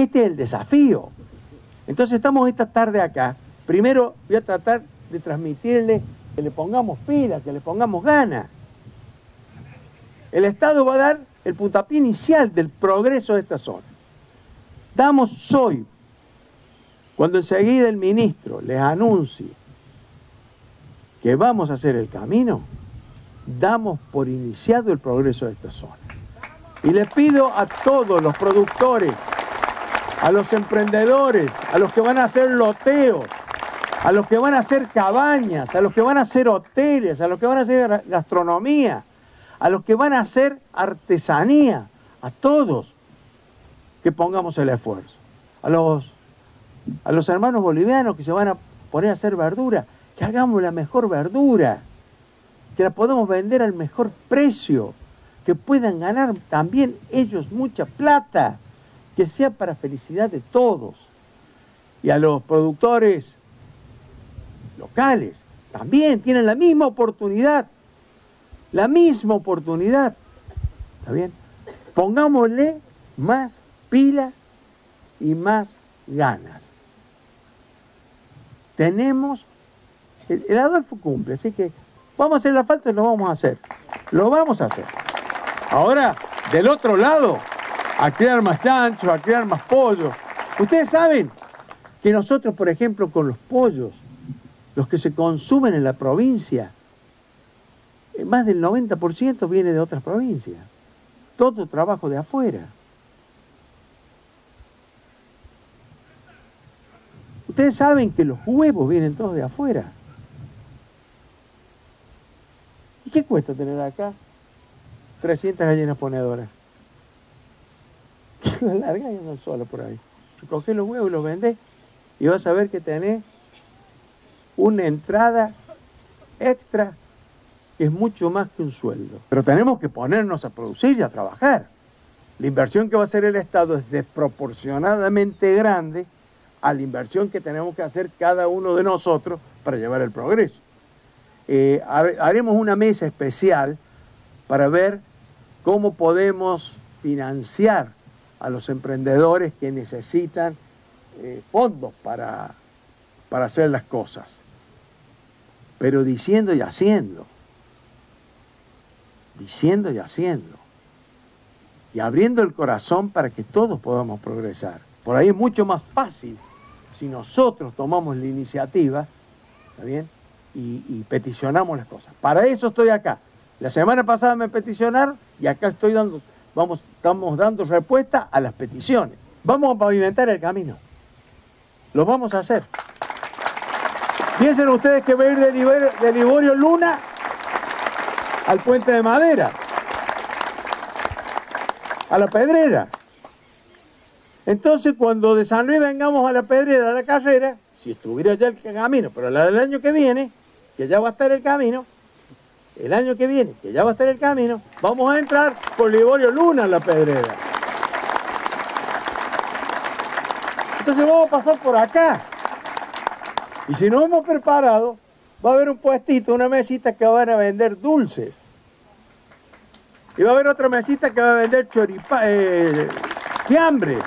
Este es el desafío. Entonces estamos esta tarde acá. Primero voy a tratar de transmitirle que le pongamos pila, que le pongamos ganas. El Estado va a dar el puntapié inicial del progreso de esta zona. Damos hoy, cuando enseguida el ministro les anuncie que vamos a hacer el camino, damos por iniciado el progreso de esta zona. Y les pido a todos los productores, a los emprendedores, a los que van a hacer loteos, a los que van a hacer cabañas, a los que van a hacer hoteles, a los que van a hacer gastronomía, a los que van a hacer artesanía, a todos, que pongamos el esfuerzo. A los, a los hermanos bolivianos que se van a poner a hacer verdura, que hagamos la mejor verdura, que la podamos vender al mejor precio, que puedan ganar también ellos mucha plata, que sea para felicidad de todos. Y a los productores locales también tienen la misma oportunidad la misma oportunidad. ¿Está bien? Pongámosle más pila y más ganas. Tenemos, el, Adolfo cumple, así que vamos a hacer la falta y lo vamos a hacer. Lo vamos a hacer. Ahora, del otro lado, a crear más chanchos, a crear más pollos. Ustedes saben que nosotros, por ejemplo, con los pollos, los que se consumen en la provincia, eh, más del 90% viene de otras provincias. Todo trabajo de afuera. Ustedes saben que los huevos vienen todos de afuera. ¿Y qué cuesta tener acá 300 gallinas ponedoras? Las largas y no solo por ahí. Coges los huevos y los vendés y vas a ver que tenés una entrada extra es mucho más que un sueldo. Pero tenemos que ponernos a producir y a trabajar. La inversión que va a hacer el Estado es desproporcionadamente grande a la inversión que tenemos que hacer cada uno de nosotros para llevar el progreso. Eh, haremos una mesa especial para ver cómo podemos financiar a los emprendedores que necesitan eh, fondos para, para hacer las cosas, pero diciendo y haciendo diciendo y haciendo. Y abriendo el corazón para que todos podamos progresar. Por ahí es mucho más fácil si nosotros tomamos la iniciativa, ¿está bien? Y, peticionamos las cosas. Para eso estoy acá. La semana pasada me peticionaron y acá estoy dando, vamos, estamos dando respuesta a las peticiones. Vamos a pavimentar el camino. Lo vamos a hacer. Piensen ustedes que va a ir de Liborio Luna al puente de madera, a la pedrera. Entonces, cuando de San Luis vengamos a la pedrera, a la carrera, si estuviera ya el camino, pero la del año que viene, que ya va a estar el camino, el año que viene, que ya va a estar el camino, vamos a entrar por Liborio Luna a la pedrera. Entonces vamos a pasar por acá. Y si no hemos preparado, va a haber un puestito, una mesita que van a vender dulces. Y va a haber otra mesita que va a vender choripa, eh, fiambres.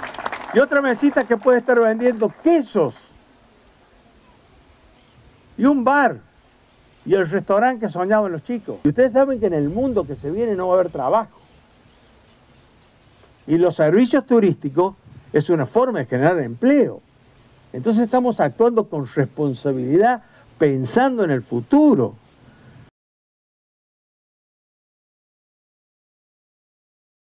Y otra mesita que puede estar vendiendo quesos. Y un bar. Y el restaurante que soñaban los chicos. Y ustedes saben que en el mundo que se viene no va a haber trabajo. Y los servicios turísticos es una forma de generar empleo. Entonces estamos actuando con responsabilidad pensando en el futuro.